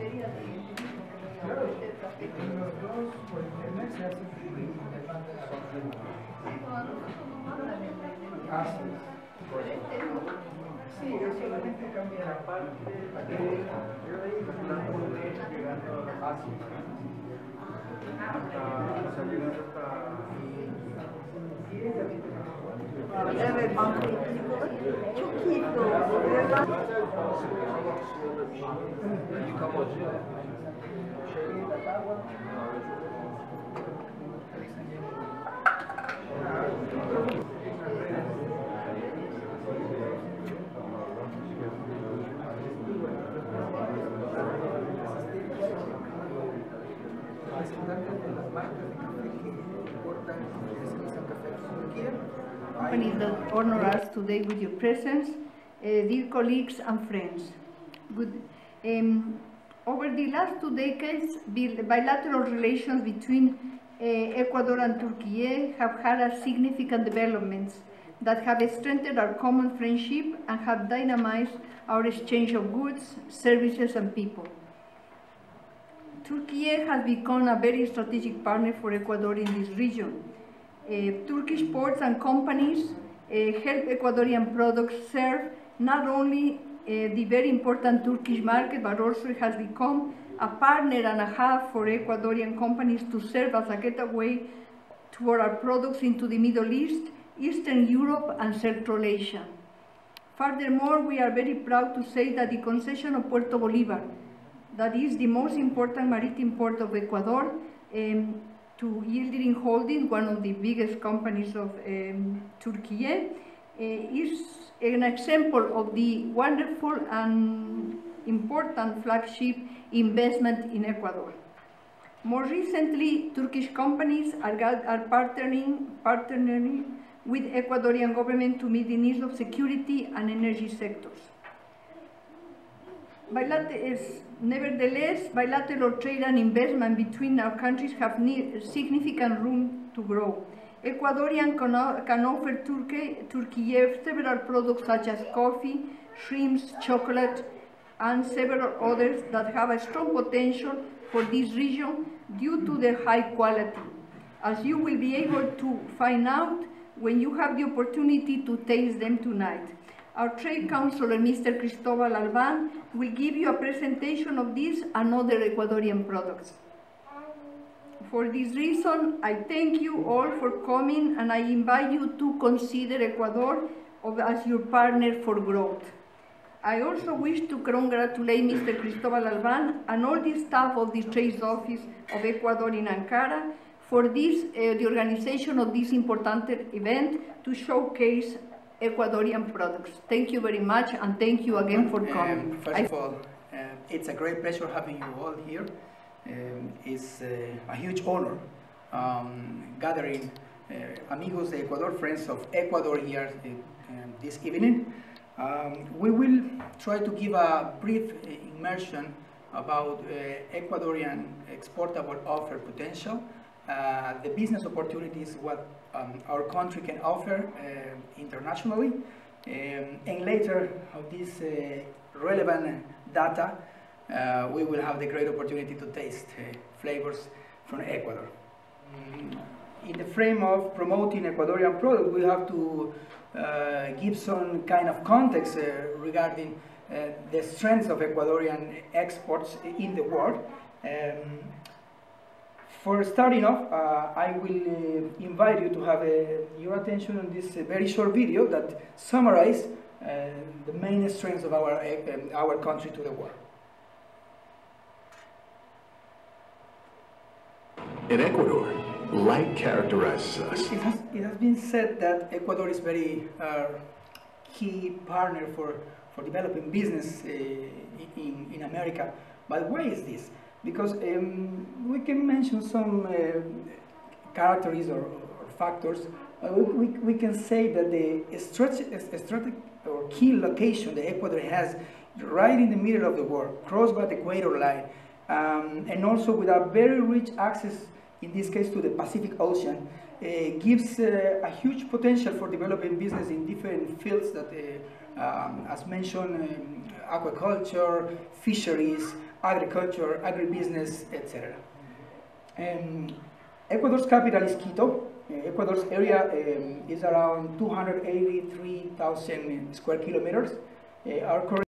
feria de Así. Sí, yo solamente la parte de llegando a Hasta, hasta... Chiquito. Marcas de café que importan y comercializan café en Turquía. companies that honor us today with your presence, dear colleagues and friends. Good. Um, over the last two decades, bilateral relations between uh, Ecuador and Turkey have had significant developments that have strengthened our common friendship and have dynamized our exchange of goods, services, and people. Turkey has become a very strategic partner for Ecuador in this region. Uh, Turkish ports and companies uh, help Ecuadorian products serve not only uh, the very important Turkish market, but also it has become a partner and a hub for Ecuadorian companies to serve as a gateway toward our products into the Middle East, Eastern Europe, and Central Asia. Furthermore, we are very proud to say that the concession of Puerto Bolívar, that is the most important maritime port of Ecuador, um, to Yildirim Holding, one of the biggest companies of um, Turkey, Eh, is an example of the wonderful and important flagship investment in Ecuador. More recently, Turkish companies are, are partnering, partnering with Ecuadorian government to meet the needs of security and energy sectors. Bilat- is- Nevertheless, bilateral trade and investment between our countries have significant room to grow. Ecuadorian can, offer Turkey, Turkey several products such as coffee, shrimps, chocolate, and several others that have a strong potential for this region due to their high quality. As you will be able to find out when you have the opportunity to taste them tonight. Our trade counselor, Mr. Cristobal Alban, will give you a presentation of these and other Ecuadorian products. For this reason, I thank you all for coming and I invite you to consider Ecuador as your partner for growth. I also wish to congratulate Mr. Cristobal Alban and all the staff of the Trade Office of Ecuador in Ankara for this, uh, the organization of this important event to showcase Ecuadorian products. Thank you very much and thank you again for coming. Um, first I- of all, uh, it's a great pleasure having you all here. Um, it's uh, a huge honor um, gathering uh, amigos de Ecuador, friends of Ecuador here uh, um, this evening. Um, we will try to give a brief immersion about Ecuadorian exportable offer potential, the business opportunities what um, our country can offer internationally, um, and later of this relevant data, uh, we will have the great opportunity to taste uh, flavors from Ecuador. Mm, In the frame of promoting Ecuadorian products, we have to uh, give some kind of context uh, regarding uh, the strengths of Ecuadorian exports in the world. Um, for starting off, uh, I will invite you to have your attention on this very short video that summarizes the main strengths of our, um, our country to the world. In Ecuador, light characterizes us. It has, it has been said that Ecuador is very uh, key partner for, for developing business uh, in, in America. But why is this? Because um, we can mention some uh, characteristics or, or factors. We, we, can say that the strategic or key location that Ecuador has right in the middle of the world, crossed by the equator line, um, and also with a very rich access, in this case to the Pacific Ocean, uh, gives uh, a huge potential for developing business in different fields that uh, um, as mentioned, um, aquaculture, fisheries, agriculture, agribusiness, etc. Um, Ecuador's capital is Quito. Uh, Ecuador's area um, is around 283,000 square kilometers. Uh, our current